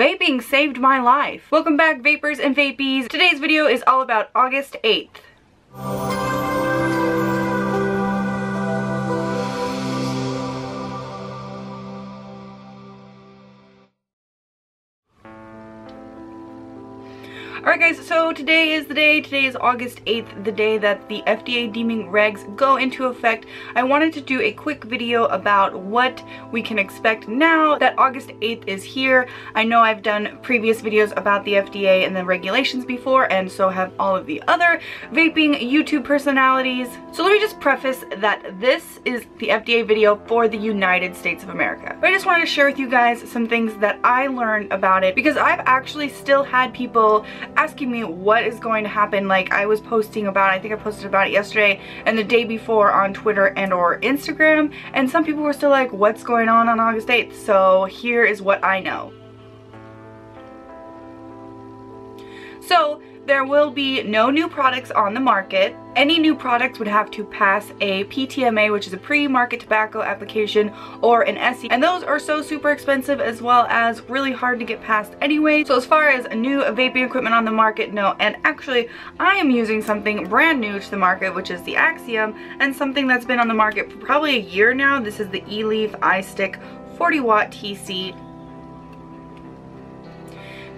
Vaping saved my life. Welcome back vapers and vapies. Today's video is all about August 8th. Alright guys, so today is the day, today is August 8th, the day that the FDA deeming regs go into effect. I wanted to do a quick video about what we can expect now that August 8th is here. I know I've done previous videos about the FDA and the regulations before, and so have all of the other vaping YouTube personalities. So let me just preface that this is the FDA video for the United States of America. But I just wanted to share with you guys some things that I learned about it because I've actually still had people asking me what is going to happen. Like I was posting about, I think I posted about it yesterday and the day before on Twitter and or Instagram. And some people were still like, what's going on on August 8th? So here is what I know. So there will be no new products on the market. Any new products would have to pass a PTMA, which is a pre-market tobacco application, or an SE. And those are so super expensive as well as really hard to get past anyway. So as far as new vaping equipment on the market, no. And actually, I am using something brand new to the market, which is the Axiom, and something that's been on the market for probably a year now. This is the eLeaf iStick 40 watt TC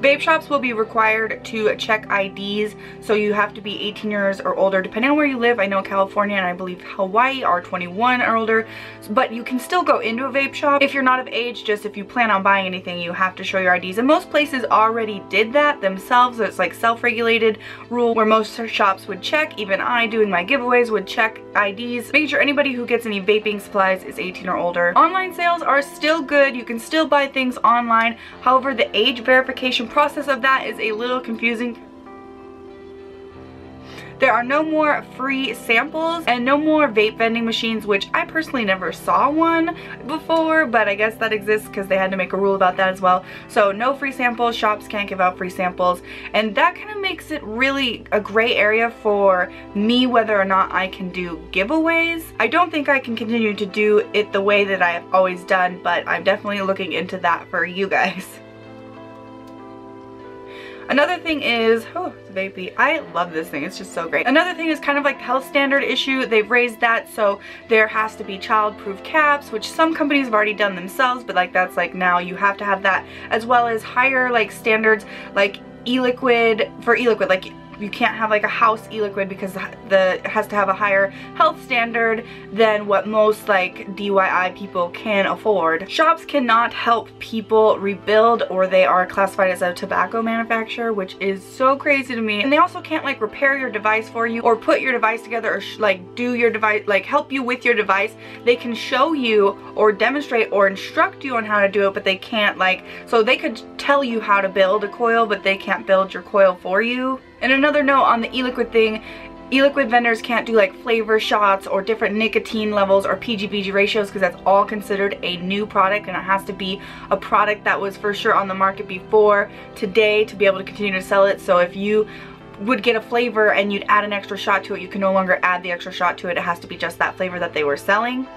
Vape shops will be required to check IDs, so you have to be 18 years or older, depending on where you live. I know California and I believe Hawaii are 21 or older, but you can still go into a vape shop. If you're not of age, just if you plan on buying anything, you have to show your IDs. And most places already did that themselves. It's like self-regulated rule where most shops would check. Even I, doing my giveaways, would check IDs, making sure anybody who gets any vaping supplies is 18 or older. Online sales are still good. You can still buy things online. However, the age verification process of that is a little confusing there are no more free samples and no more vape vending machines, which I personally never saw one before, but I guess that exists because they had to make a rule about that as well. So no free samples, shops can't give out free samples, and that kind of makes it really a gray area for me whether or not I can do giveaways. I don't think I can continue to do it the way that I have always done, but I'm definitely looking into that for you guys. Another thing is, oh, it's vapey. I love this thing. It's just so great. Another thing is kind of like health standard issue. They've raised that so there has to be child-proof caps, which some companies have already done themselves, but like that's like now you have to have that, as well as higher like standards like e-liquid, for e-liquid, like you can't have like a house e-liquid because the has to have a higher health standard than what most like DIY people can afford. Shops cannot help people rebuild or they are classified as a tobacco manufacturer which is so crazy to me and they also can't like repair your device for you or put your device together or like do your device like help you with your device. They can show you or demonstrate or instruct you on how to do it but they can't like so they could tell you how to build a coil but they can't build your coil for you. And another note on the e-liquid thing, e-liquid vendors can't do like flavor shots or different nicotine levels or PGVG ratios because that's all considered a new product and it has to be a product that was for sure on the market before today to be able to continue to sell it. So if you would get a flavor and you'd add an extra shot to it, you can no longer add the extra shot to it. It has to be just that flavor that they were selling.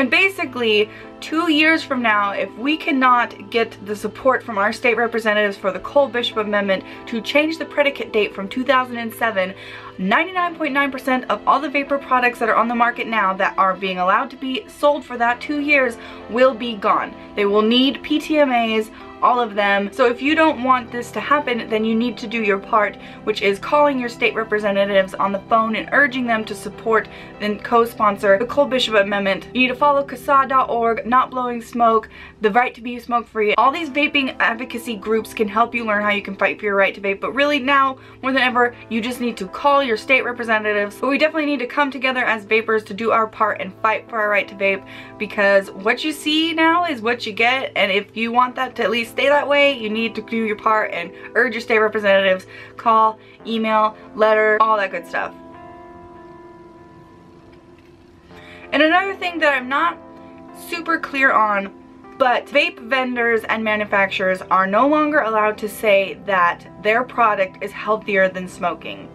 And basically, two years from now, if we cannot get the support from our state representatives for the Cole Bishop Amendment to change the predicate date from 2007, 99.9% .9 of all the vapor products that are on the market now that are being allowed to be sold for that two years will be gone. They will need PTMAs all of them. So if you don't want this to happen, then you need to do your part, which is calling your state representatives on the phone and urging them to support and co-sponsor the Cole Bishop Amendment. You need to follow CASAA.org, Not Blowing Smoke, The Right to Be Smoke-Free. All these vaping advocacy groups can help you learn how you can fight for your right to vape, but really now, more than ever, you just need to call your state representatives. But we definitely need to come together as vapers to do our part and fight for our right to vape because what you see now is what you get, and if you want that to at least stay that way, you need to do your part and urge your state representatives, call, email, letter, all that good stuff. And another thing that I'm not super clear on, but vape vendors and manufacturers are no longer allowed to say that their product is healthier than smoking.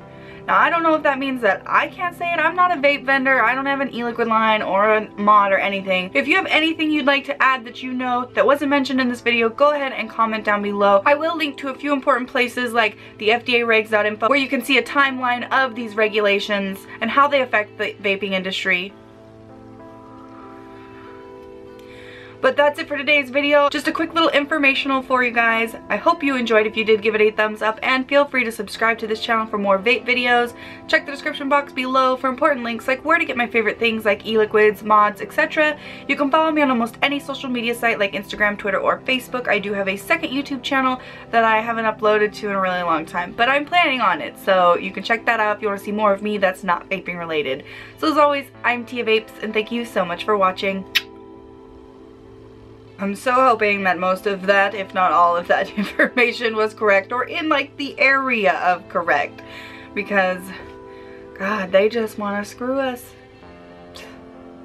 Now I don't know if that means that I can't say it. I'm not a vape vendor. I don't have an e-liquid line or a mod or anything. If you have anything you'd like to add that you know that wasn't mentioned in this video, go ahead and comment down below. I will link to a few important places like the FDAregs.info where you can see a timeline of these regulations and how they affect the vaping industry. But that's it for today's video. Just a quick little informational for you guys. I hope you enjoyed. If you did, give it a thumbs up and feel free to subscribe to this channel for more vape videos. Check the description box below for important links like where to get my favorite things like e-liquids, mods, etc. You can follow me on almost any social media site like Instagram, Twitter, or Facebook. I do have a second YouTube channel that I haven't uploaded to in a really long time, but I'm planning on it, so you can check that out if you want to see more of me that's not vaping related. So as always, I'm Tia Vapes, and thank you so much for watching. I'm so hoping that most of that, if not all of that information was correct or in like the area of correct because God, they just want to screw us.